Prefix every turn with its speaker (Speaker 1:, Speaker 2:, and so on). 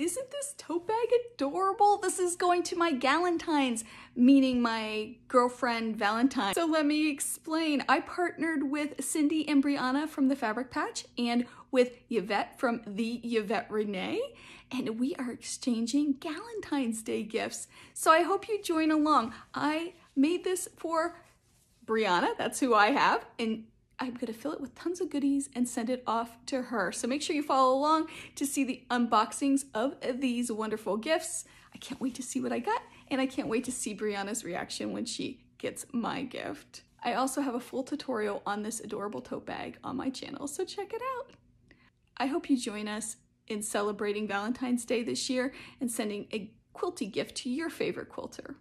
Speaker 1: isn't this tote bag adorable? This is going to my Galentine's, meaning my girlfriend Valentine. So let me explain. I partnered with Cindy and Brianna from the Fabric Patch and with Yvette from the Yvette Rene, and we are exchanging Galentine's Day gifts. So I hope you join along. I made this for Brianna, that's who I have, and I'm gonna fill it with tons of goodies and send it off to her. So make sure you follow along to see the unboxings of these wonderful gifts. I can't wait to see what I got and I can't wait to see Brianna's reaction when she gets my gift. I also have a full tutorial on this adorable tote bag on my channel, so check it out. I hope you join us in celebrating Valentine's Day this year and sending a quilty gift to your favorite quilter.